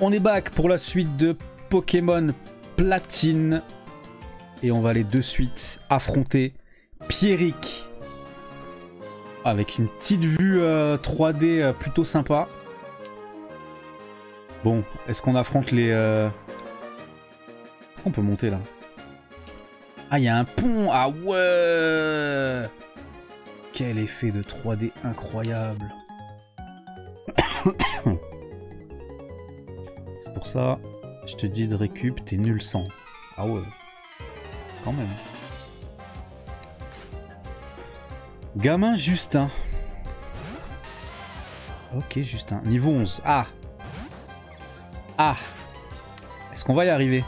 On est back pour la suite de Pokémon Platine. Et on va aller de suite affronter Pierrick. Avec une petite vue euh, 3D euh, plutôt sympa. Bon, est-ce qu'on affronte les... euh, On peut monter là. Ah, il y a un pont Ah ouais Quel effet de 3D incroyable Ça, je te dis de récup, t'es nul sans. Ah ouais. Quand même. Gamin Justin. Ok Justin. Niveau 11. Ah Ah Est-ce qu'on va y arriver?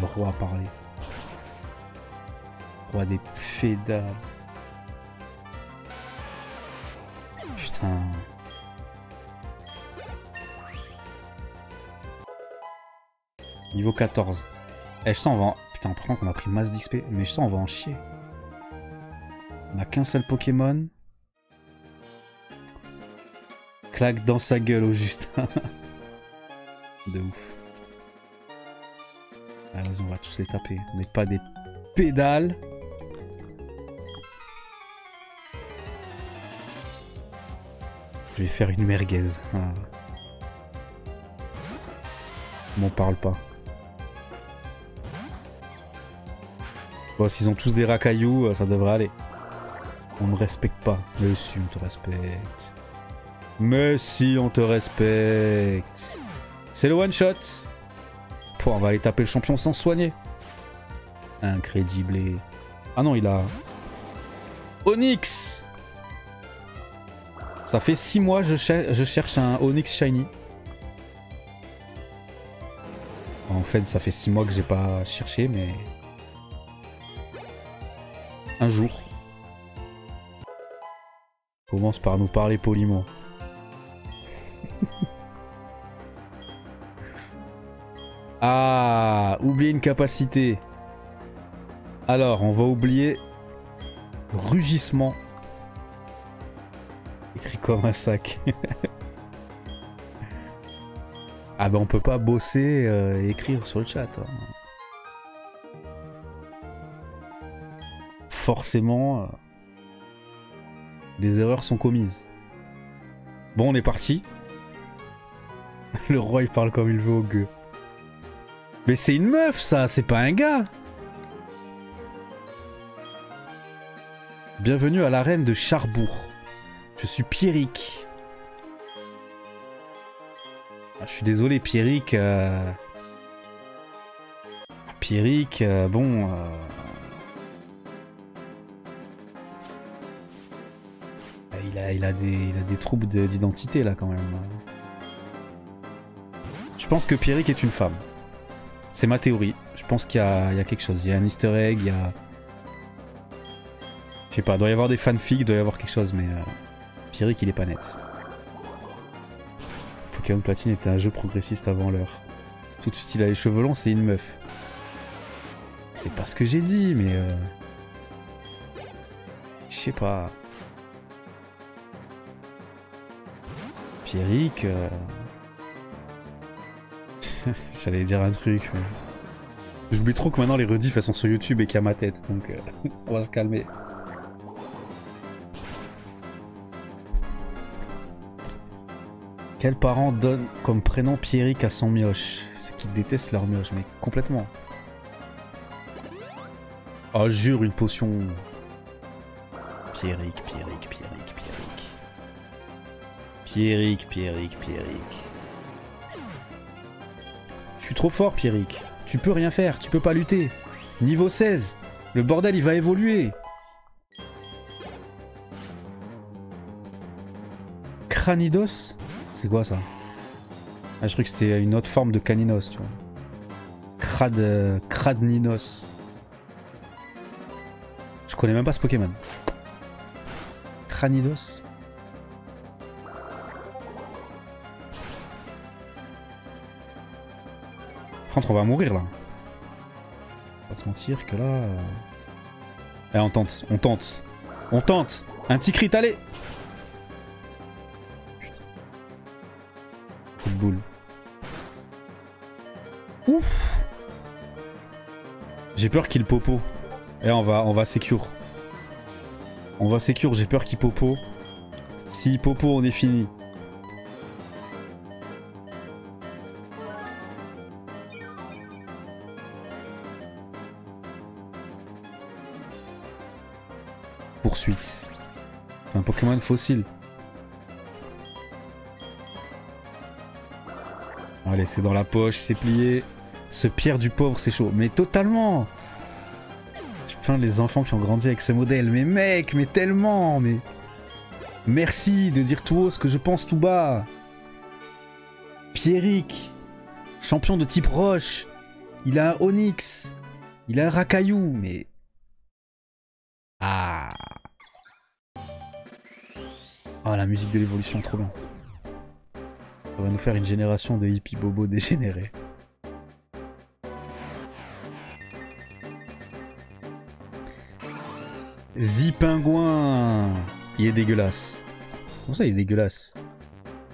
Le roi a parlé. Roi des fédales. Putain. Niveau 14. Eh, je sens on va en... Putain, par contre, on a pris masse d'XP, mais je sens on va en chier. On a qu'un seul Pokémon. Claque dans sa gueule au Justin. De ouf. Ah, vas-y, on va tous les taper. On n'est pas des pédales. Je vais faire une merguez. Ah. M'en parle pas. Bon, s'ils ont tous des racailloux, euh, ça devrait aller. On me respecte pas. Mais si, on te respecte. Mais si, on te respecte. C'est le one shot. Pouh, on va aller taper le champion sans soigner. Incrédible. Ah non, il a... Onyx Ça fait 6 mois je, je cherche un Onyx Shiny. En fait, ça fait 6 mois que j'ai pas cherché, mais... Un jour. Commence par nous parler poliment. ah, oublier une capacité. Alors, on va oublier rugissement. Écrit comme un sac. ah ben on peut pas bosser euh, et écrire sur le chat. hein. Forcément, euh, des erreurs sont commises. Bon, on est parti. Le roi il parle comme il veut au gueux. Mais c'est une meuf ça, c'est pas un gars. Bienvenue à l'arène de Charbourg. Je suis Pierrick. Ah, je suis désolé, Pierrick. euh, Pierrick, euh, bon. euh, Il a, des, il a des troubles de- d'identité là quand même. Je pense que Pierrick est une femme. C'est ma théorie. Je pense qu'il y, y a quelque chose. Il y a un easter egg, il y a... Je sais pas, il doit y avoir des fanfics, il doit y avoir quelque chose, mais... euh, Pierrick il est pas net. Pokémon Platine était un jeu progressiste avant l'heure. Tout de suite il a les cheveux longs, c'est une meuf. C'est pas ce que j'ai dit, mais... euh, Je sais pas. Pierrick... euh, J'allais dire un truc, mais... J'oublie trop que maintenant les rediffs elles sont sur YouTube et qu'il y a ma tête, donc euh, on va se calmer. Quel parent donne comme prénom Pierrick à son mioche? Ceux qui détestent leur mioche, mais complètement. Oh, jure, une potion. Pierrick, Pierrick, Pierrick. Pierrick, Pierrick, Pierrick. Je suis trop fort, Pierrick. Tu peux rien faire, tu peux pas lutter. Niveau 16. Le bordel, il va évoluer. Cranidos? C'est quoi ça? Ah, Je croyais que c'était une autre forme de caninos, tu vois. Crad... euh, Cradninos. Je connais même pas ce Pokémon. Cranidos? On va mourir là. On va se mentir que là. euh, Allez, on tente, on tente. On tente Un petit crit, allez Football. Ouf J'ai peur qu'il popo. Et on va, on va secure. On va secure, j'ai peur qu'il popo. Si popo, on est fini. C'est un Pokémon fossile. Allez, c'est dans la poche, c'est plié. Ce pierre du pauvre, c'est chaud. Mais totalement Putain, les enfants qui ont grandi avec ce modèle. Mais mec, mais tellement Mais... Merci de dire tout haut ce que je pense tout bas. Pierrick, champion de type roche. Il a un Onyx. Il a un Rakaillou, mais... La musique de l'évolution, trop bien. Ça va nous faire une génération de hippies bobo dégénérés. Zipingouin Il est dégueulasse. Comment ça il est dégueulasse?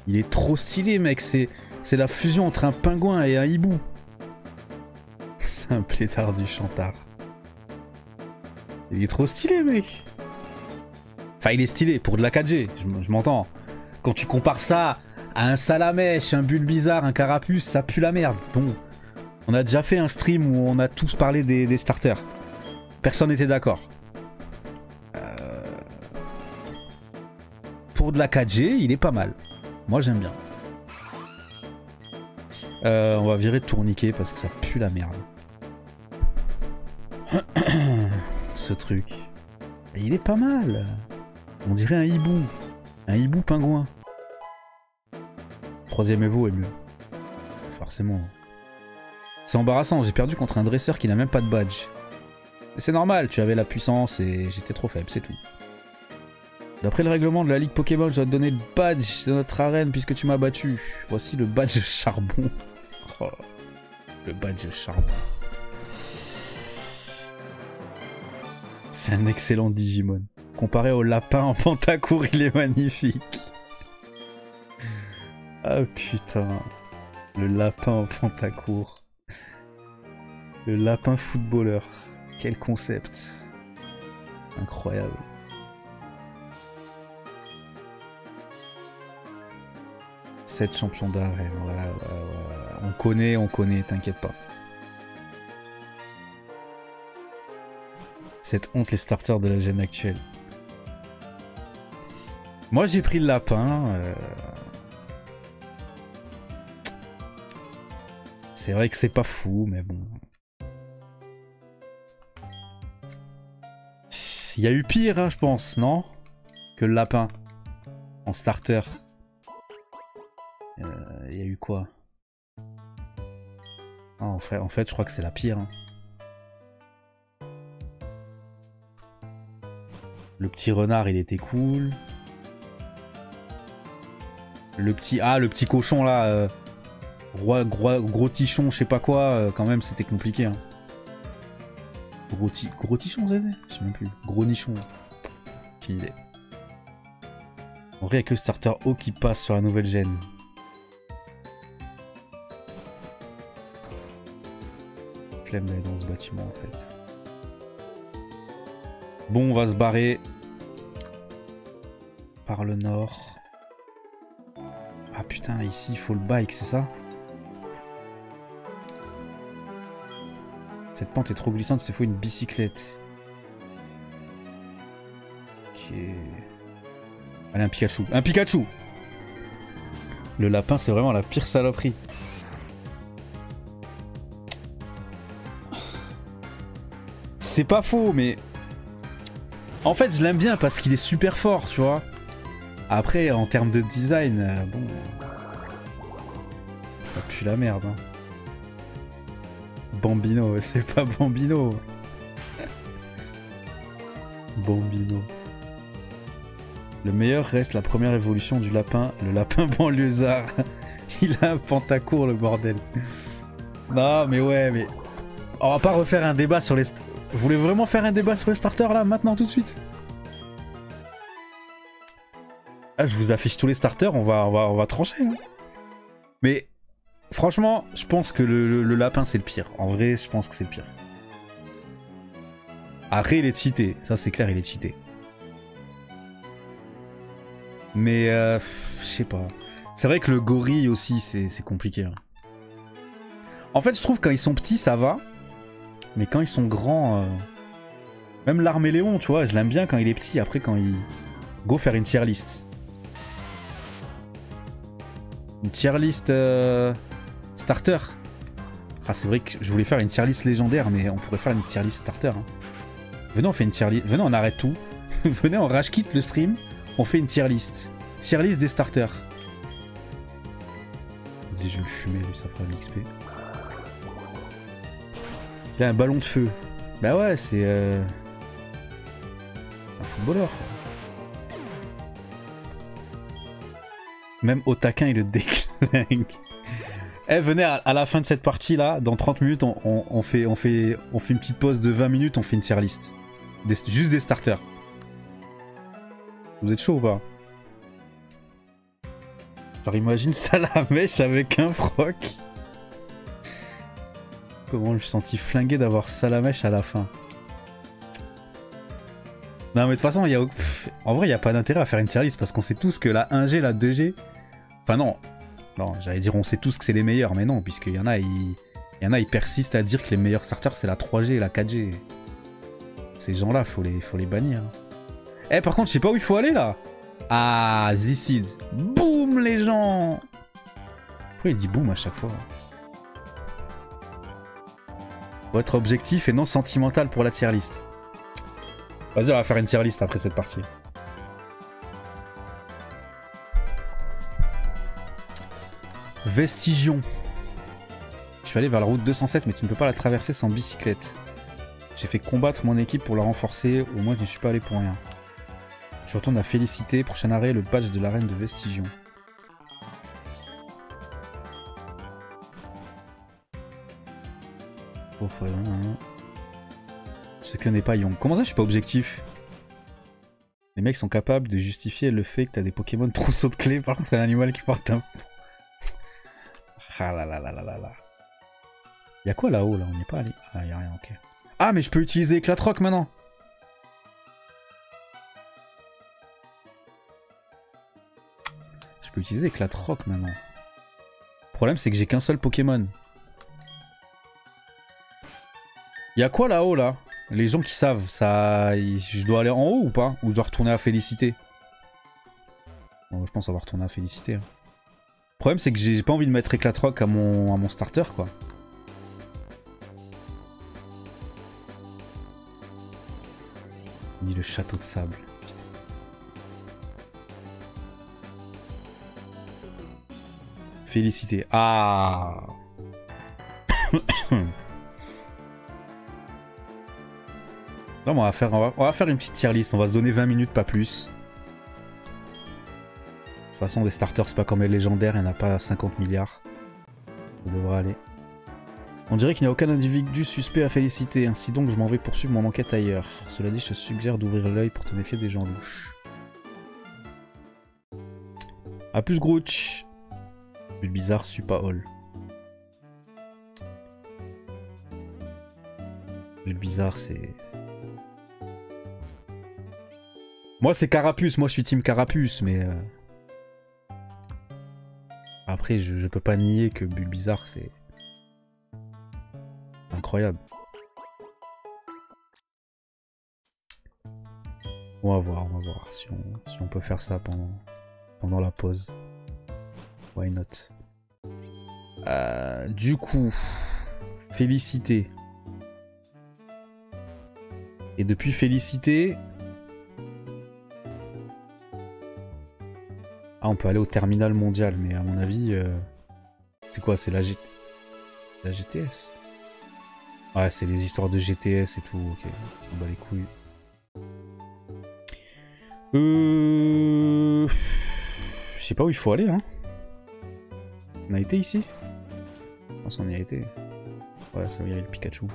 Il est trop stylé mec, c'est la fusion entre un pingouin et un hibou. C'est un plétard du chantard. Il est trop stylé mec Enfin il est stylé pour de la 4G, je, m'entends. Quand tu compares ça à un salamèche, un bulle bizarre, un carapuce, ça pue la merde. Bon, on a déjà fait un stream où on a tous parlé des, starters. Personne n'était d'accord. pour de la 4G, il est pas mal. Moi, j'aime bien. Euh, on va virer tourniquet parce que ça pue la merde. Ce truc. il est pas mal. On dirait un hibou. Un hibou pingouin. Troisième Evo est mieux. Forcément. C'est embarrassant, j'ai perdu contre un dresseur qui n'a même pas de badge. C'est normal, tu avais la puissance et j'étais trop faible, c'est tout. D'après le règlement de la Ligue Pokémon, je dois te donner le badge de notre arène puisque tu m'as battu. Voici le badge charbon. Oh, le badge charbon. C'est un excellent Digimon. Comparé au lapin en pantacourt, il est magnifique. Ah putain. Le lapin en pantacourt. Le lapin footballeur. Quel concept. Incroyable. 7 champions d'arrêt. On connaît, on connaît, t'inquiète pas. Cette honte les starters de la gêne actuelle. Moi j'ai pris le lapin. Euh. C'est vrai que c'est pas fou, mais bon. Il y a eu pire, hein, je pense, non? Que le lapin. En starter. Il y a eu quoi? Ah, en, fait, en fait, je crois que c'est la pire. Hein. Le petit renard, il était cool. Le petit... Ah, le petit cochon, là. Euh, roi, gros, tichon, je sais pas quoi. Euh, quand même, c'était compliqué. Hein. Gros, gros tichon, avez Je sais même plus. Gros nichon. Qui il est. En vrai, il y a que le starter haut qui passe sur la nouvelle gêne. d'aller dans ce bâtiment en fait. Bon, on va se barrer par le nord. Putain, ici il faut le bike, c'est ça Cette pente est trop glissante, il te faut une bicyclette. Ok. Allez, un Pikachu. Un Pikachu Le lapin, c'est vraiment la pire saloperie. C'est pas faux, mais... En fait, je l'aime bien parce qu'il est super fort, tu vois. Après, en termes de design, euh, bon... Pue la merde, hein. Bambino, c'est pas Bambino. Bambino. Le meilleur reste la première évolution du lapin, le lapin banlieusard. Il a un pentacourt, le bordel. Non, mais ouais, mais... On va pas refaire un débat sur les... Vous voulez vraiment faire un débat sur les starters là, maintenant, tout de suite? Ah, je vous affiche tous les starters, on va, on va, on va trancher. Hein. Mais franchement, je pense que le, lapin c'est le pire. En vrai, je pense que c'est le pire. Après, il est cheaté. Ça, c'est clair, il est cheaté. Mais, euh, je sais pas. C'est vrai que le gorille aussi, c'est compliqué. hein. En fait, je trouve quand ils sont petits, ça va. Mais quand ils sont grands... euh, Même l'arméléon, tu vois, je l'aime bien quand il est petit. Après, quand il... Go faire une tier list. Une tier list euh, starter. Ah, c'est vrai que je voulais faire une tier list légendaire, mais on pourrait faire une tier list starter. hein. Venez, on fait une tier list. Venez, on arrête tout. Venez, on rage quitte le stream. On fait une tier list. Tier list des starters. Vas-y, je vais le fumer, lui, ça fera l'XP. Il a un ballon de feu. Bah ouais, c'est. euh, Un footballeur. Même au taquin, il le déclingue. Eh, venez à, la fin de cette partie là, dans 30 minutes, on, fait, une petite pause de 20 minutes, on fait une tier list. Juste des starters. Vous êtes chaud ou pas? Genre imagine ça la mèche avec un froc. Comment je me suis senti flingué d'avoir Salamèche à la fin. Non mais de toute façon, en vrai il n'y a pas d'intérêt à faire une tier list parce qu'on sait tous que la 1G, la 2G... Enfin non, non j'allais dire on sait tous que c'est les meilleurs, mais non, puisqu'il y en a, il y en a, ils persistent à dire que les meilleurs starters c'est la 3G et la 4G. Ces gens-là, faut les, faut les bannir. Eh par contre, je sais pas où il faut aller là Ah, Zicid. Boum les gens Pourquoi il dit boum à chaque fois? Être objectif et non sentimental pour la tier list. Vas-y, on va faire une tier list après cette partie. Vestigion. Je suis allé vers la route 207, mais tu ne peux pas la traverser sans bicyclette. J'ai fait combattre mon équipe pour la renforcer, au moins je ne suis pas allé pour rien. Je retourne à Félicité, prochain arrêt, le badge de l'arène de Vestigion. Oh. Ce que n'est pas Young. Comment ça, je suis pas objectif? Les mecs sont capables de justifier le fait que t'as des Pokémon trousseau de clés, par contre, un animal qui porte un. Ah là là là là là là. Y'a quoi là-haut là? On n'y est pas allé Ah, y'a rien, ok. Ah, mais je peux utiliser Éclatroc maintenant Je peux utiliser Éclatroc maintenant. Le problème, c'est que j'ai qu'un seul Pokémon. Y'a quoi là-haut là? Les gens qui savent, ça. Je dois aller en haut ou pas? Ou je dois retourner à Félicité? Bon, je pense qu'on va retourner à Félicité. hein. Le problème, c'est que j'ai pas envie de mettre Éclatroc à mon, à mon starter quoi. Ni le château de sable. Félicité. Ah Non, mais on va, faire, on, va, on va faire une petite tier list. On va se donner 20 minutes, pas plus. Façon, des starters, c'est pas comme les légendaires. Il n'y a pas 50 milliards. Ça devrait aller. On dirait qu'il n'y a aucun individu suspect à féliciter, ainsi donc je m'en vais poursuivre mon enquête ailleurs. Cela dit, je te suggère d'ouvrir l'œil pour te méfier des gens louches. A plus Grouch Plus bizarre, Supa Hall. Le bizarre, c'est... Moi, c'est Carapuce. Moi, je suis team Carapuce, mais... euh, Après, je, je peux pas nier que Bulbizarre, c'est... Incroyable. On va voir, on va voir si on, peut faire ça pendant, pendant la pause. Why not? Euh, Du coup, Félicité. Et depuis Félicité... Ah, on peut aller au terminal mondial, mais à mon avis... euh, C'est quoi C'est la, G... la GTS Ouais, c'est les histoires de GTS et tout, ok. On bat les couilles. Euh... Je sais pas où il faut aller, hein. On a été ici? Je pense qu'on y a été. Ouais, ça va y aller le Pikachu.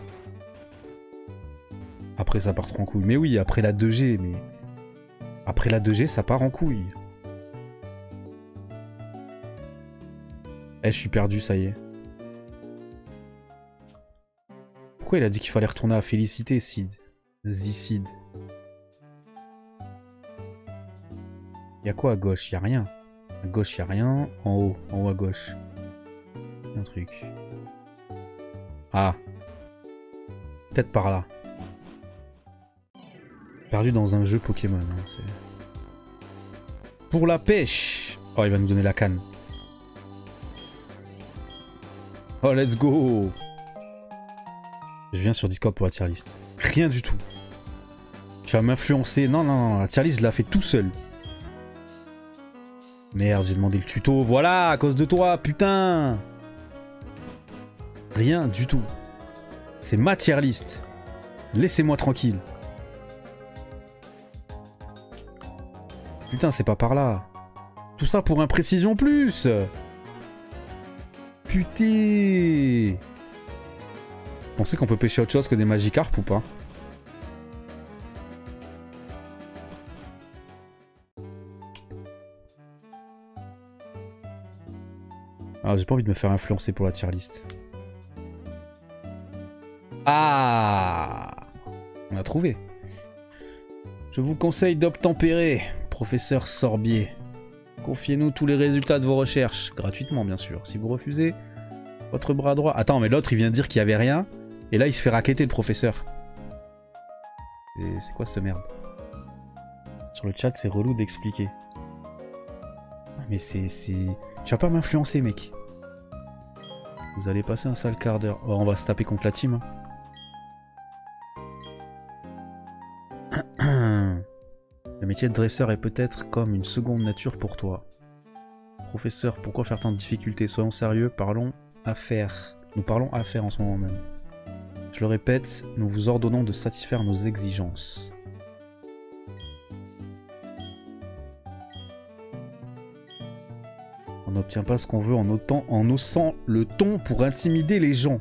Après, ça part trop en couille. Mais oui, après la 2G, mais... Après la 2G, ça part en couille. Eh, je suis perdu, ça y est. Pourquoi il a dit qu'il fallait retourner à Félicité, Sid? Zicid. Y'a quoi à gauche? Y'a rien. À gauche, y'a rien. En haut, en haut à gauche. un truc. Ah. Peut-être par là. Perdu dans un jeu Pokémon. Hein, Pour la pêche Oh, il va nous donner la canne. Oh, let's go Je viens sur Discord pour la tier list. Rien du tout. Tu vas m'influencer. Non, non, non, la tier list, je la fais tout seul. Merde, j'ai demandé le tuto. Voilà, à cause de toi, putain Rien du tout. C'est ma tier list. Laissez-moi tranquille. Putain, c'est pas par là. Tout ça pour imprécision plus Putain On sait qu'on peut pêcher autre chose que des Magikarp ou pas Alors j'ai pas envie de me faire influencer pour la tier list. Ah On a trouvé. Je vous conseille d'obtempérer, professeur Sorbier. Confiez-nous tous les résultats de vos recherches, gratuitement bien sûr. Si vous refusez, votre bras droit... Attends, mais l'autre il vient de dire qu'il y avait rien, et là il se fait raqueter le professeur. C'est quoi cette merde? Sur le chat c'est relou d'expliquer. Ah, mais c'est... Tu vas pas m'influencer mec. Vous allez passer un sale quart d'heure. Oh, on va se taper contre la team. Hein. Le métier de dresseur est peut-être comme une seconde nature pour toi. Professeur, pourquoi faire tant de difficultés? Soyons sérieux, parlons affaires. Nous parlons affaires en ce moment même. Je le répète, nous vous ordonnons de satisfaire nos exigences. On n'obtient pas ce qu'on veut en, en haussant le ton pour intimider les gens.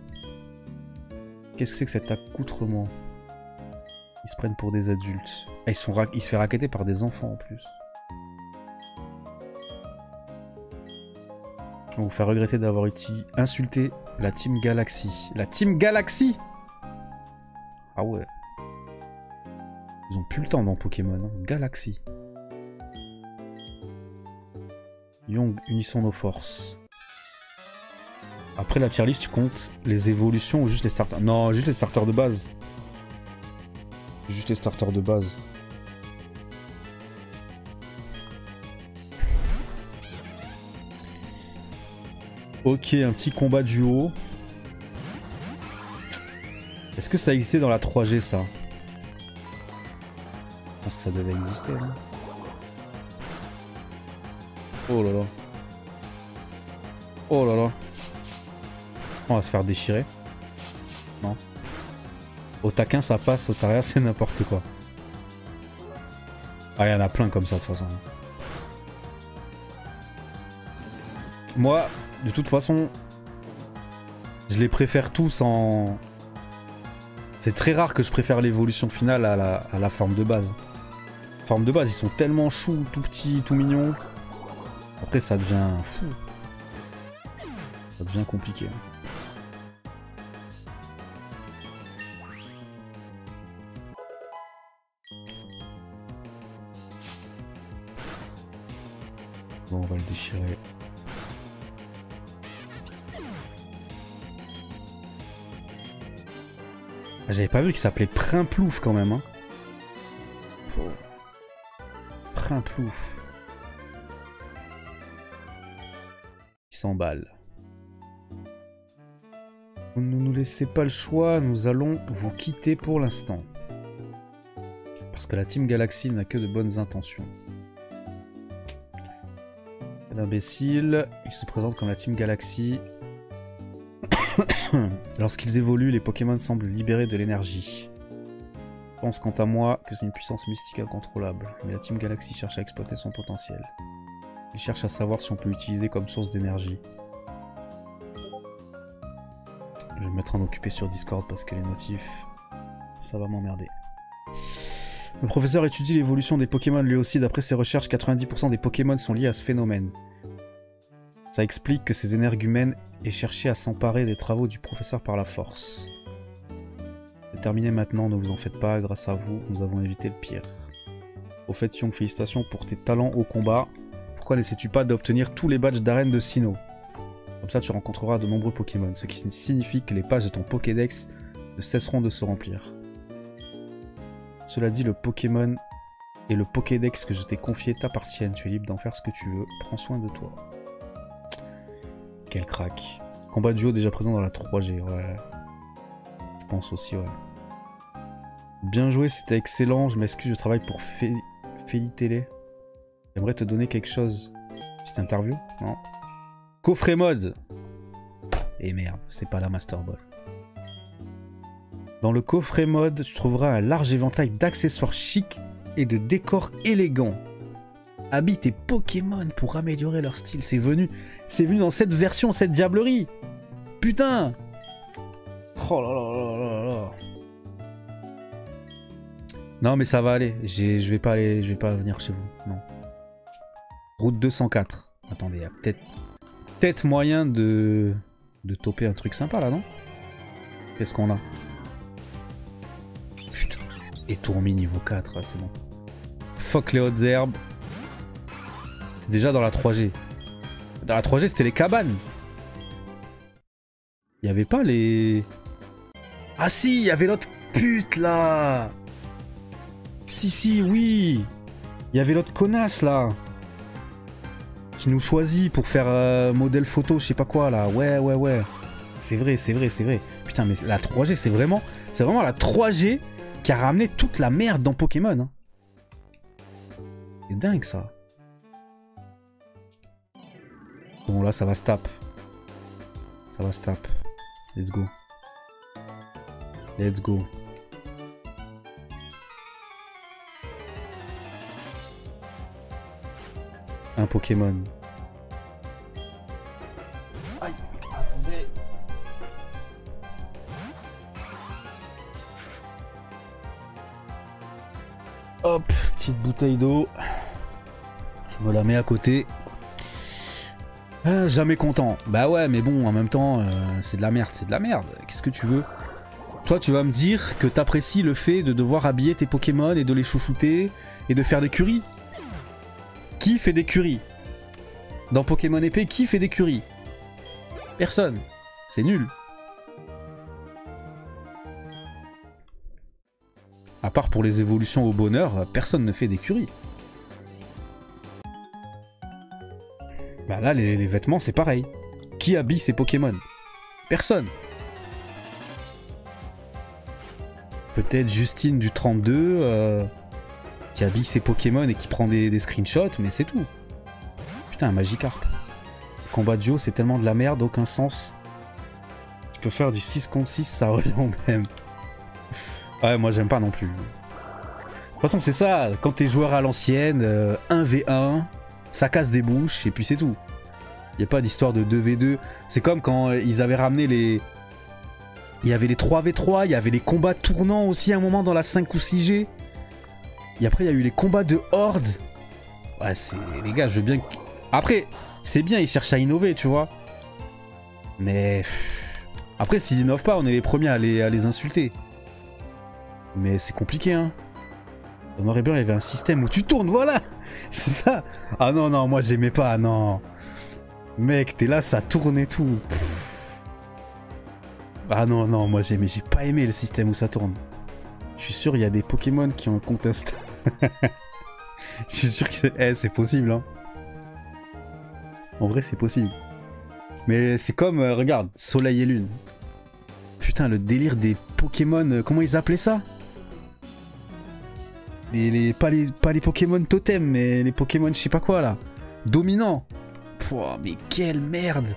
Qu'est-ce que c'est que cet accoutrement? Ils se prennent pour des adultes. Ah, ils, se font raqueter par des enfants en plus. On vous faire regretter d'avoir insulté la Team Galaxy. La Team Galaxy Ah ouais. Ils ont plus le temps dans Pokémon. Hein. Galaxy. Young, unissons nos forces. Après la tier list, tu comptes les évolutions ou juste les starters? Non, juste les starters de base. Juste les starters de base. Ok, un petit combat duo. Est-ce que ça existait dans la 3G ça? Je pense que ça devait exister. Hein. Oh là là. Oh là là. On va se faire déchirer. Non. Au taquin ça passe, au taria c'est n'importe quoi. Ah, il y en a plein comme ça de toute façon. Moi, de toute façon, je les préfère tous en... C'est très rare que je préfère l'évolution finale à la, forme de base. Forme de base, ils sont tellement choux, tout petits, tout mignons. Après, ça devient fou. Ça devient compliqué. Bon, on va le déchirer. J'avais pas vu qu'il s'appelait Primplouf quand même. Hein. Primplouf. 100 balles. Vous ne nous laissez pas le choix, nous allons vous quitter pour l'instant. Parce que la Team Galaxy n'a que de bonnes intentions. L'imbécile, il se présente comme la Team Galaxy. Lorsqu'ils évoluent, les Pokémon semblent libérer de l'énergie. Je pense quant à moi que c'est une puissance mystique incontrôlable, mais la Team Galaxy cherche à exploiter son potentiel. Il cherche à savoir si on peut l'utiliser comme source d'énergie. Je vais me mettre en occupé sur Discord parce que les notifs, ça va m'emmerder. Le professeur étudie l'évolution des Pokémon lui aussi. D'après ses recherches, 90% des Pokémon sont liés à ce phénomène. Ça explique que ces énergumènes aient cherché à s'emparer des travaux du professeur par la force. C'est terminé maintenant, ne vous en faites pas, grâce à vous, nous avons évité le pire. Au fait, Young, félicitations pour tes talents au combat. Pourquoi n'essaies-tu pas d'obtenir tous les badges d'arène de Sinnoh Comme ça, tu rencontreras de nombreux Pokémon, ce qui signifie que les pages de ton Pokédex ne cesseront de se remplir. Cela dit, le Pokémon et le Pokédex que je t'ai confié t'appartiennent. Tu es libre d'en faire ce que tu veux. Prends soin de toi. Quel crack. Combat duo déjà présent dans la 3G, ouais. Je pense aussi, ouais. Bien joué, c'était excellent. Je m'excuse, je travaille pour Feli Télé. J'aimerais te donner quelque chose. Petite interview Non? Coffret mode Et merde, c'est pas la Master Ball. Dans le coffret mode, tu trouveras un large éventail d'accessoires chics et de décors élégants. Habille tes Pokémon pour améliorer leur style. C'est venu, c'est venu dans cette version, cette diablerie. Putain. Oh là là là là là. Non mais ça va aller. Je vais pas aller, je vais pas venir chez vous. Non. Route 204. Attendez, il y a peut-être peut-être moyen de de toper un truc sympa là, non? Qu'est-ce qu'on a? Putain. Et tourmi niveau 4, c'est bon. Fuck les hautes herbes. Déjà dans la 3G. Dans la 3G, c'était les cabanes. Il y avait pas les... Ah si, il y avait l'autre pute là Si, si, oui Il y avait l'autre connasse là Qui nous choisit pour faire euh, modèle photo, je sais pas quoi là. Ouais, ouais, ouais. C'est vrai, c'est vrai, c'est vrai. Putain, mais la 3G, c'est vraiment... C'est vraiment la 3G qui a ramené toute la merde dans Pokémon. Hein. C'est dingue ça. Bon là ça va se. Ça va se. Let's go. Let's go. Un Pokémon. Aïe, Hop, petite bouteille d'eau. Je me la mets à côté. Ah, jamais content. Bah ouais, mais bon, en même temps, euh, c'est de la merde, c'est de la merde. Qu'est-ce que tu veux? Toi, tu vas me dire que t'apprécies le fait de devoir habiller tes Pokémon et de les chouchouter et de faire des curies. Qui fait des curies? Dans Pokémon épée, qui fait des curies? Personne. C'est nul. À part pour les évolutions au bonheur, personne ne fait d'écurie. Bah là, les, vêtements, c'est pareil. Qui habille ses Pokémon? Personne. Peut-être Justine du 32 euh, qui habille ses Pokémon et qui prend des, screenshots, mais c'est tout. Putain, un Magikarp. Combat duo, c'est tellement de la merde, aucun sens. Je peux faire du 6 contre 6, ça revient même. Ouais, moi j'aime pas non plus. De toute façon, c'est ça, quand t'es joueur à l'ancienne, 1v1, euh, ça casse des bouches et puis c'est tout. Il a pas d'histoire de 2v2. C'est comme quand euh, ils avaient ramené les. Il y avait les 3v3, il y avait les combats tournants aussi à un moment dans la 5 ou 6G. Et après, il y a eu les combats de horde. Ouais, c'est. Les gars, je veux bien. Après, c'est bien, ils cherchent à innover, tu vois. Mais. Après, s'ils innovent pas, on est les premiers à les, à les insulter. Mais c'est compliqué, hein. Dans Noir et il y avait un système où tu tournes, voilà C'est ça Ah non, non, moi j'aimais pas, non. Mec, t'es là, ça tourne et tout. Ah non, non, moi j'ai pas aimé le système où ça tourne. Je suis sûr, il y a des Pokémon qui ont un compte Insta. Je suis sûr que c'est eh, possible, hein. En vrai, c'est possible. Mais c'est comme, euh, regarde, Soleil et Lune. Putain, le délire des Pokémon, euh, comment ils appelaient ça? Les, pas, les, pas les Pokémon totem, mais les Pokémon je sais pas quoi là. Dominant. Pouah, mais quelle merde.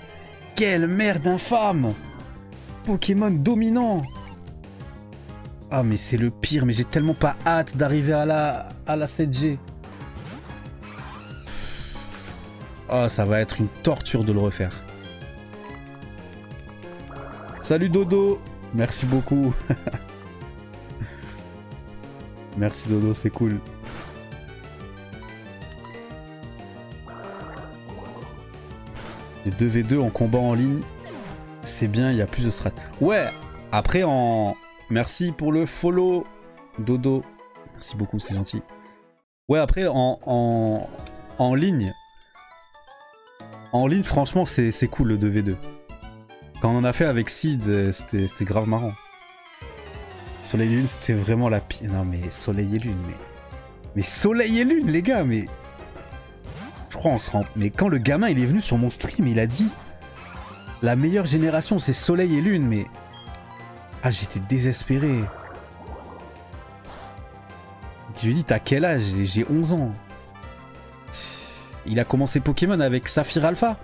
Quelle merde infâme. Pokémon dominant. Ah mais c'est le pire, mais j'ai tellement pas hâte d'arriver à la, à la 7G. Oh, ça va être une torture de le refaire. Salut Dodo Merci beaucoup Merci Dodo, c'est cool. Le 2v2 en combat en ligne, c'est bien, il y a plus de strat. Ouais, après en... Merci pour le follow, Dodo. Merci beaucoup, c'est gentil. Ouais, après en, en, en ligne, en ligne, franchement, c'est cool le 2v2. Quand on en a fait avec Sid, euh, c'était grave marrant. Soleil et Lune, c'était vraiment la pire. Non, mais Soleil et Lune, mais. Mais Soleil et Lune, les gars, mais. Je crois on se rend. Mais quand le gamin il est venu sur mon stream, il a dit La meilleure génération, c'est Soleil et Lune, mais. Ah, j'étais désespéré. Je lui ai dit T'as quel âge? J'ai 11 ans. Il a commencé Pokémon avec Saphir Alpha.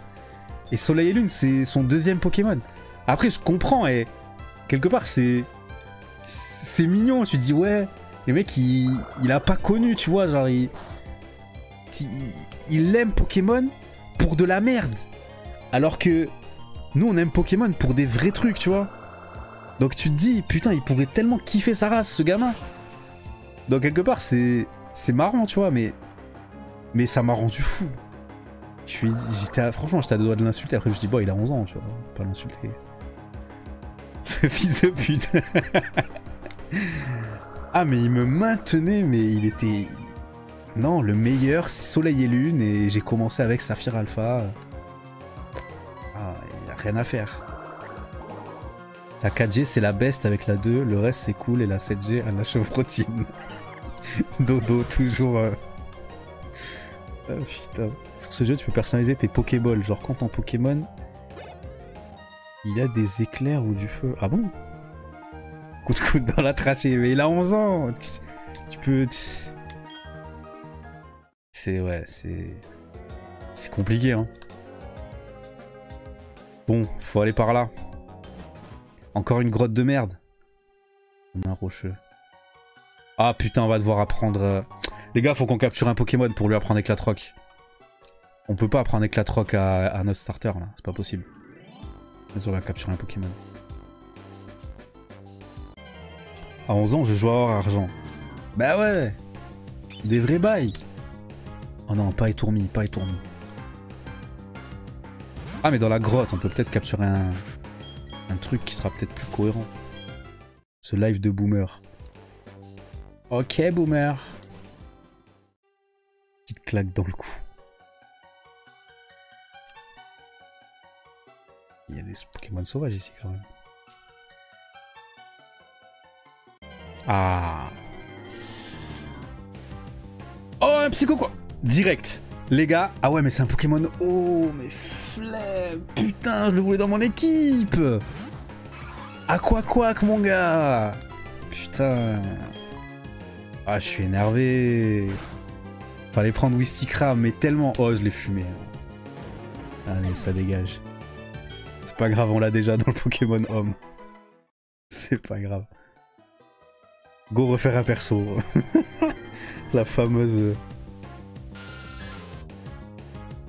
Et Soleil et Lune, c'est son deuxième Pokémon. Après, je comprends, et quelque part, c'est c'est mignon. Tu te dis, ouais, le mec, il, il a pas connu, tu vois. Genre, il, aime Pokémon pour de la merde. Alors que nous, on aime Pokémon pour des vrais trucs, tu vois. Donc tu te dis, putain, il pourrait tellement kiffer sa race, ce gamin. Donc quelque part, c'est c'est marrant, tu vois, mais mais ça m'a rendu fou. J'étais, franchement, j'étais à deux doigts de l'insulter. Après, je dis, bon, il a 11 ans, tu vois, pas l'insulter. Ce fils de pute. Ah, mais il me maintenait, mais il était. Non, le meilleur, c'est Soleil et Lune, et j'ai commencé avec Saphir Alpha. Ah, il a rien à faire. La 4G, c'est la best avec la 2, le reste, c'est cool, et la 7G, à la chevrotine. Dodo, toujours. Euh. Ah, putain. Sur ce jeu, tu peux personnaliser tes Pokéballs. Genre, quand ton Pokémon, il a des éclairs ou du feu. Ah bon? Coup de dans la trachée. Mais il a 11 ans. Tu peux. C'est ouais, c'est compliqué hein. Bon, faut aller par là. Encore une grotte de merde. Un rocheux. Ah putain, on va devoir apprendre. Euh, les gars, faut qu'on capture un Pokémon pour lui apprendre Éclatroc. On peut pas apprendre Éclatroc à, à notre starter là, c'est pas possible. Mais on va capturer un Pokémon. À 11 ans, je joue à or argent. Bah ouais Des vrais bails Oh non, pas étourmi, pas étourmi. Ah mais dans la grotte, on peut peut-être capturer un, un truc qui sera peut-être plus cohérent. Ce live de boomer. Ok boomer. Petite claque dans le cou. Il y a des Pokémon sauvages ici quand même. Ah. Oh, un psycho quoi Direct. Les gars, ah ouais, mais c'est un Pokémon. Oh, mais flemme. Putain, je le voulais dans mon équipe. Aqua Quack, mon gars? Putain. Ah, je suis énervé. Fallait prendre Wistikram, mais tellement. Oh, je l'ai fumé. Allez, ça dégage. C'est pas grave, on l'a déjà dans le Pokémon Homme. C'est pas grave. Go refaire un perso. La fameuse...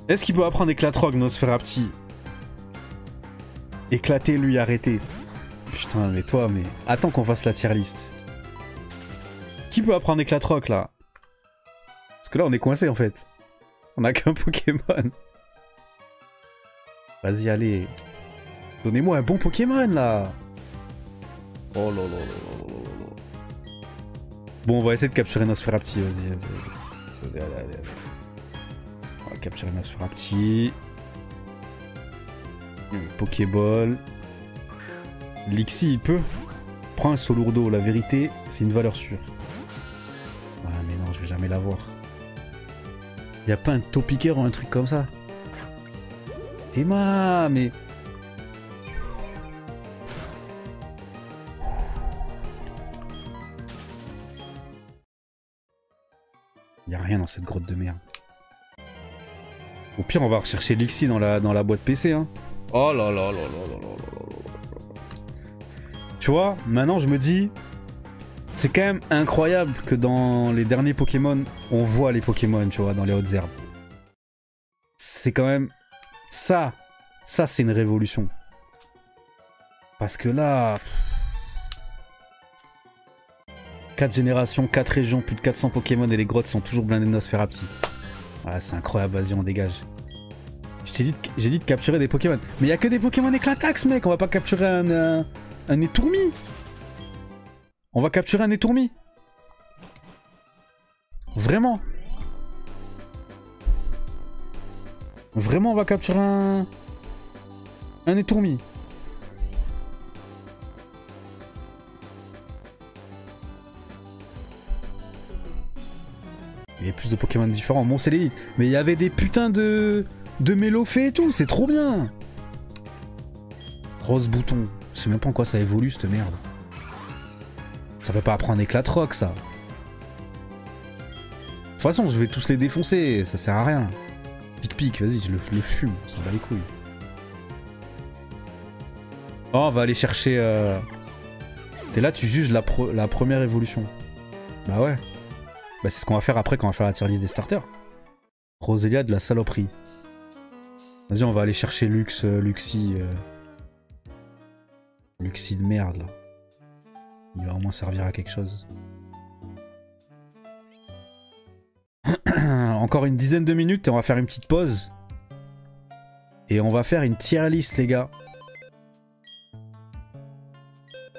Est-ce qu'il peut apprendre Éclatrog, Nosferapti Éclater, lui, arrêter. Putain, mais toi, mais... Attends qu'on fasse la tier list. Qui peut apprendre Éclatroc, là? Parce que là, on est coincé, en fait. On a qu'un Pokémon. Vas-y, allez. Donnez-moi un bon Pokémon, là Oh là là là. Bon, on va essayer de capturer Nosferapti. Vas-y, vas-y. Vas-y, allez, allez, On va capturer Nosferapti. Pokéball. Lixi, il peut. Prends un Solourdo. La vérité, c'est une valeur sûre. Ah, mais non, je vais jamais l'avoir. Y a pas un Topiqueur ou un truc comme ça? Théma, mais... rien dans cette grotte de merde. Au pire, on va rechercher Lixi dans la, dans la boîte PC. Hein. Oh là là là là là là là Tu vois, maintenant je me dis, c'est quand même incroyable que dans les derniers Pokémon, on voit les Pokémon, tu vois, dans les hautes herbes. C'est quand même... Ça, ça c'est une révolution. Parce que là... 4 générations, 4 régions, plus de 400 Pokémon et les grottes sont toujours blindées de Nosferapti. Ah, c'est incroyable, vas-y, on dégage. J'ai dit, dit de capturer des Pokémon. Mais il a que des Pokémon éclatax, mec. On va pas capturer un, euh, un étourmi. On va capturer un étourmi. Vraiment. Vraiment, on va capturer un... Un étourmi. Plus de Pokémon différents. Bon, c'est. Mais il y avait des putains de... De Mélofée et tout. C'est trop bien. Rose bouton. Je sais même pas en quoi ça évolue, cette merde. Ça peut pas apprendre éclat rock, ça. De toute façon, je vais tous les défoncer. Ça sert à rien. Pic-pic, vas-y, je le, fume. S'en bat les couilles. Oh, on va aller chercher... Euh... T'es là, tu juges la, la première évolution. Bah ouais. Bah c'est ce qu'on va faire après quand on va faire la tier list des starters. Roselia de la saloperie. Vas-y, on va aller chercher Lux, euh, Luxie. euh. Luxie de merde, là. Il va au moins servir à quelque chose. Encore une dizaine de minutes et on va faire une petite pause. Et on va faire une tier list, les gars.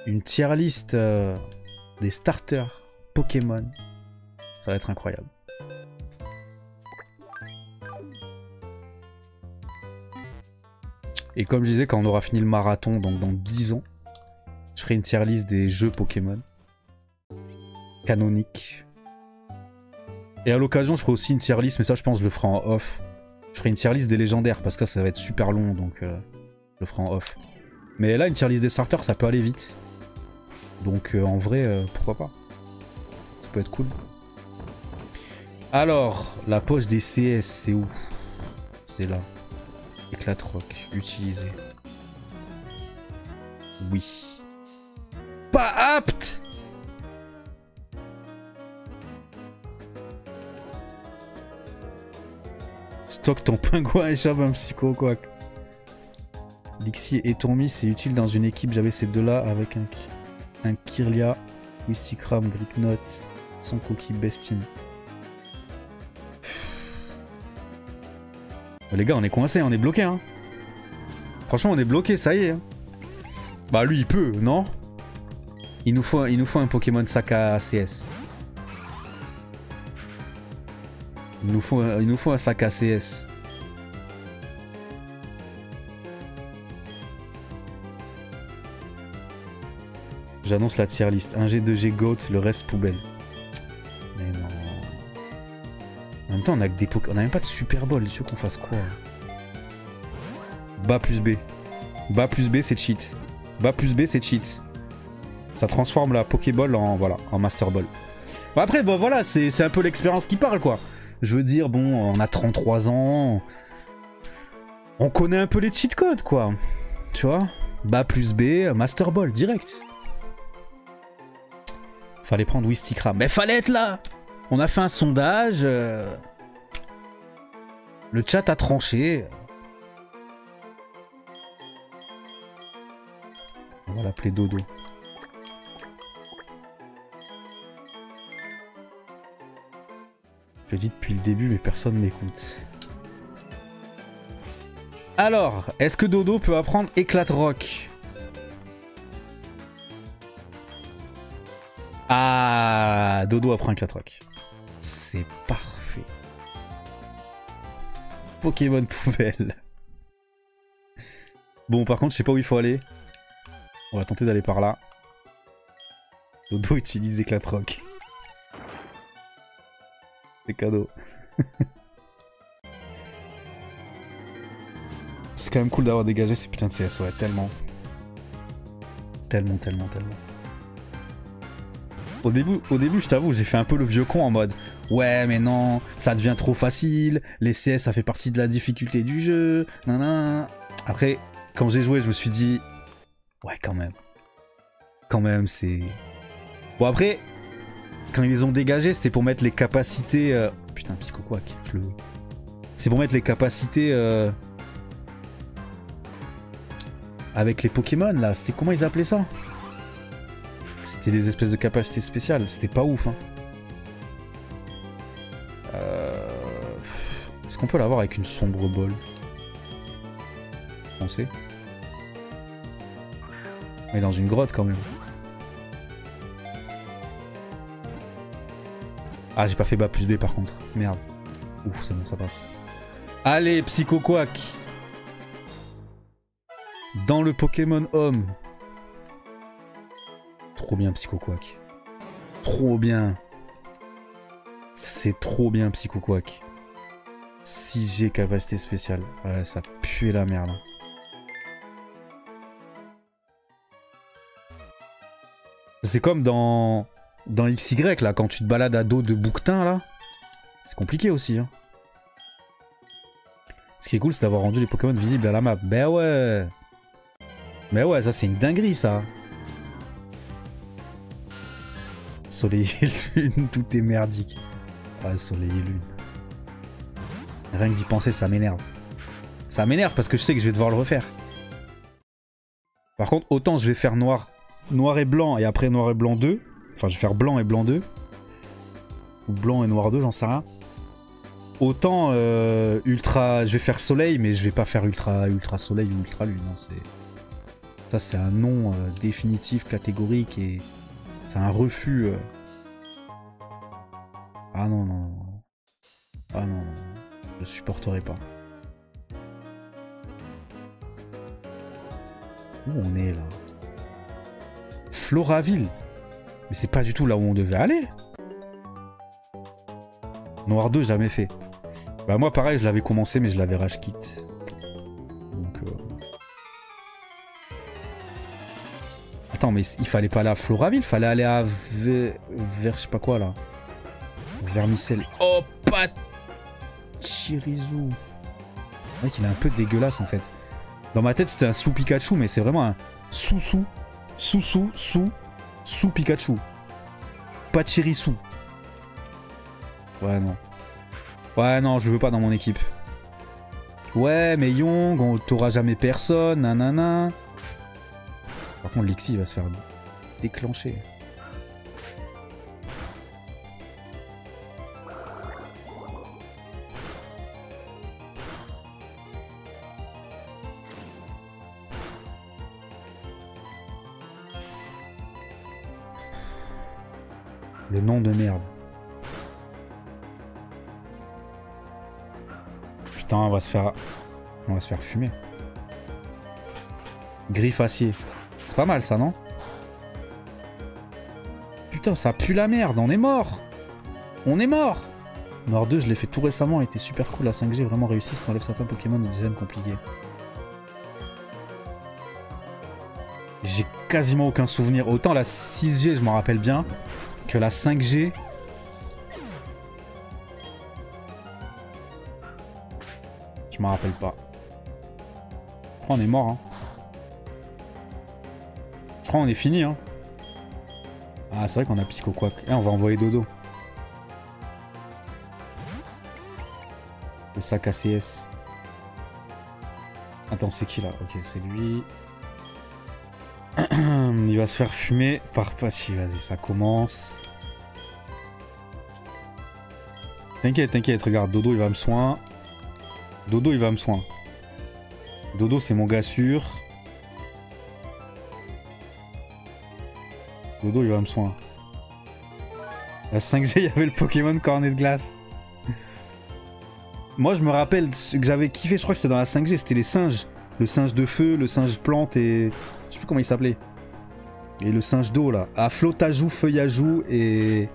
Une tier list euh, des starters Pokémon. Ça va être incroyable. Et comme je disais, quand on aura fini le marathon, donc dans 10 ans, je ferai une tier list des jeux Pokémon. Canoniques. Et à l'occasion, je ferai aussi une tier list, mais ça je pense je le ferai en off. Je ferai une tier list des légendaires, parce que ça, ça va être super long, donc euh, je le ferai en off. Mais là, une tier list des starters, ça peut aller vite. Donc euh, en vrai, euh, pourquoi pas Ça peut être cool. Alors, la poche des CS, c'est où? C'est là. Éclat rock, utilisé. Oui. Pas apte Stock ton pingouin échappe un psycho quoi. Lixie et Tourmi, c'est utile dans une équipe. J'avais ces deux-là avec un, un Kirlia, Wistikram, Gricknot, son cookie Best Les gars, on est coincés, on est bloqué hein. Franchement, on est bloqué, ça y est. hein. Bah lui, il peut, non? Il nous, faut, il nous faut un Pokémon sac à CS. Il nous faut, il nous faut un CS. J'annonce la tier list. 1G, 2G, GOAT, le reste poubelle. On a des On a même pas de Super Ball. Tu veux qu'on fasse quoi Bas plus B. Bas plus B, c'est cheat. Bas plus B, c'est cheat. Ça transforme la Pokéball en, voilà, en Master Ball. Bon, après, bon, voilà, c'est c'est un peu l'expérience qui parle, quoi. Je veux dire, bon, on a 33 ans. On connaît un peu les cheat codes, quoi. Tu vois Bas plus B, Master Ball, direct. Fallait prendre Wistikram. Mais fallait être là On a fait un sondage. euh, Le chat a tranché. On va l'appeler Dodo. Je dis depuis le début, mais personne m'écoute. Alors, est-ce que Dodo peut apprendre Éclat Rock Ah, Dodo apprend Éclat Rock. C'est parfait. Pokémon poubelle. Bon, par contre, je sais pas où il faut aller. On va tenter d'aller par là. Dodo utilise Éclat Rock. C'est cadeau. C'est quand même cool d'avoir dégagé ces putains de CS, ouais, tellement. Tellement, tellement, tellement. Au début, au je t'avoue, j'ai fait un peu le vieux con en mode Ouais, mais non, ça devient trop facile, les CS ça fait partie de la difficulté du jeu, nanana. Après, quand j'ai joué, je me suis dit Ouais, quand même. Quand même, c'est. Bon, après, quand ils les ont dégagés, c'était pour mettre les capacités. euh, Putain, Psycho Quack, je le. C'est pour mettre les capacités. euh, Avec les Pokémon là. C'était comment ils appelaient ça? C'était des espèces de capacités spéciales. C'était pas ouf. Hein. Euh, Est-ce qu'on peut l'avoir avec une sombre ball On sait. Est dans une grotte quand même. Ah, j'ai pas fait bas plus B par contre. Merde. Ouf, c'est bon, ça passe. Allez, Psycho Quack Dans le Pokémon Home. Trop bien, Psycho Quack. Trop bien. C'est trop bien, Psycho Quack. 6G capacité spéciale. Ouais, ça pue la merde. C'est comme dans dans XY là, quand tu te balades à dos de bouquetin là. C'est compliqué aussi. Hein. Ce qui est cool, c'est d'avoir rendu les Pokémon visibles à la map. Ben ouais. Mais ouais, ça c'est une dinguerie ça. Soleil et lune, tout est merdique. Ouais, soleil et lune. Rien que d'y penser, ça m'énerve. Ça m'énerve parce que je sais que je vais devoir le refaire. Par contre, autant je vais faire noir, noir et blanc et après noir et blanc 2. Enfin, je vais faire blanc et blanc 2. Ou blanc et noir 2, j'en sais rien. Autant euh, ultra, je vais faire soleil, mais je vais pas faire ultra, ultra soleil ou ultra lune. Hein, ça, c'est un nom euh, définitif, catégorique et c'est un refus. Euh. Ah non, non. Ah non, je supporterai pas. Où on est là? Floraville? Mais c'est pas du tout là où on devait aller Noir 2, jamais fait. Bah moi pareil, je l'avais commencé mais je l'avais rage kit. Attends, mais il fallait pas aller à Floraville, il fallait aller à... Vers je sais pas quoi là. Vermicelle. Oh, pas Chirizu. Mec, il est un peu dégueulasse en fait. Dans ma tête, c'était un sous Pikachu, mais c'est vraiment un sous-sous, sous-sous, sous, sous Pikachu. Pas Chirisu. Ouais, non. Ouais, non, je veux pas dans mon équipe. Ouais, mais Young, on t'aura jamais personne, nanana. Lixi va se faire déclencher. Le nom de merde. Putain, on va se faire... On va se faire fumer. Griffe acier. C'est pas mal ça, non Putain, ça pue la merde, on est mort On est mort Nord 2, je l'ai fait tout récemment, était super cool, la 5G vraiment réussi, ça enlève certains Pokémon de design compliqué. J'ai quasiment aucun souvenir. Autant la 6G, je m'en rappelle bien que la 5G... Je m'en rappelle pas. Crois on est mort. Hein. Je crois on est fini. Hein. Ah c'est vrai qu'on a Psycho Quack. Eh, on va envoyer Dodo. Le sac ACS. Attends, c'est qui là? Ok, c'est lui. Il va se faire fumer par Pachi. Vas-y, ça commence. T'inquiète, t'inquiète. Regarde, Dodo, il va me soin. Dodo, il va me soin. Dodo, c'est mon gars sûr. Dodo, il va me soin. La 5G, il y avait le Pokémon cornet de glace. Moi, je me rappelle que j'avais kiffé, je crois que c'était dans la 5G, c'était les singes. Le singe de feu, le singe plante et... Je sais plus comment il s'appelait. Et le singe d'eau là. À flotajou, feuillajou et...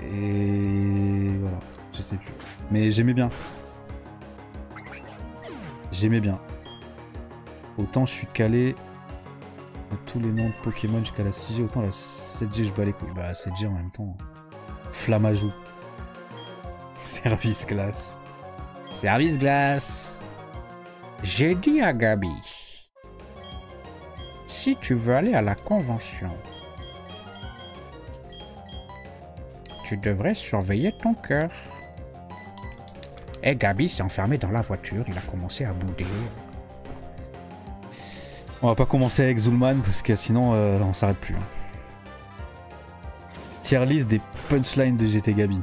Et... Voilà. Je sais plus. Mais j'aimais bien. J'aimais bien. Autant je suis calé à tous les noms de Pokémon jusqu'à la 6G, autant la 7G je bats les couilles. Bah la 7G en même temps. Flamajou. Service glace. Service glace. J'ai dit à Gabi si tu veux aller à la convention, tu devrais surveiller ton cœur. Et Gabi s'est enfermé dans la voiture, il a commencé à bouder. On va pas commencer avec Zulman parce que sinon euh, on s'arrête plus. Hein. Tier list des punchlines de GT Gabi.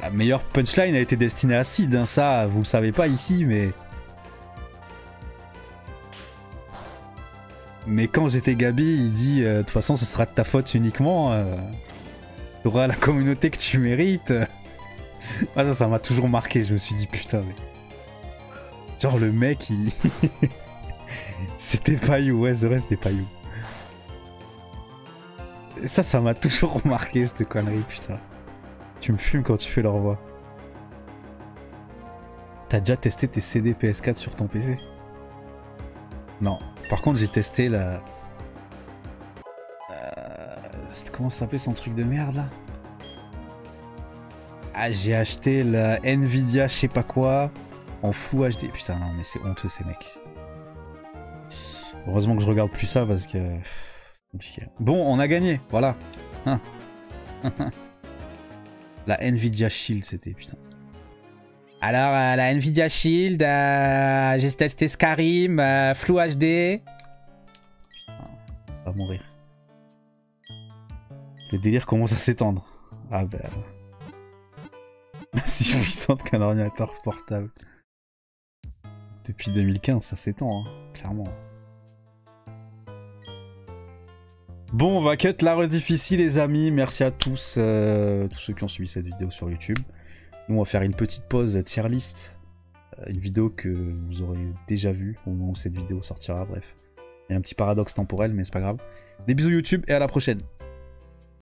La meilleure punchline a été destinée à Sid, hein, ça vous le savez pas ici, mais... Mais quand j'étais Gabi, il dit euh, de toute façon ce sera de ta faute uniquement. Euh, T'auras la communauté que tu mérites. ah, ça, ça m'a toujours marqué. Je me suis dit putain, mais. Genre le mec, il. c'était Payou, ouais, The Rest c'était Payou. Ça, ça m'a toujours marqué cette connerie, putain. Tu me fumes quand tu fais leur voix. T'as déjà testé tes CD PS4 sur ton PC Non. Par contre, j'ai testé la... Euh, comment ça s'appelait son truc de merde là? Ah, j'ai acheté la Nvidia je sais pas quoi en Full HD. Putain, non, mais c'est honteux ces mecs. Heureusement que je regarde plus ça parce que... Bon, on a gagné, voilà. Hein. la Nvidia Shield, c'était, putain. Alors, euh, la Nvidia Shield, euh, j'ai testé Skyrim, euh, Flou HD. Putain, va mourir. Le délire commence à s'étendre. Ah ben... Si puissante qu'un ordinateur portable. Depuis 2015, ça s'étend, hein, clairement. Bon, on va cut la difficile, les amis. Merci à tous, tous ceux qui ont suivi cette vidéo sur YouTube. Nous, on va faire une petite pause tier list. Euh, une vidéo que vous aurez déjà vue au moment où cette vidéo sortira, bref. Il y a un petit paradoxe temporel, mais c'est pas grave. Des bisous YouTube et à la prochaine.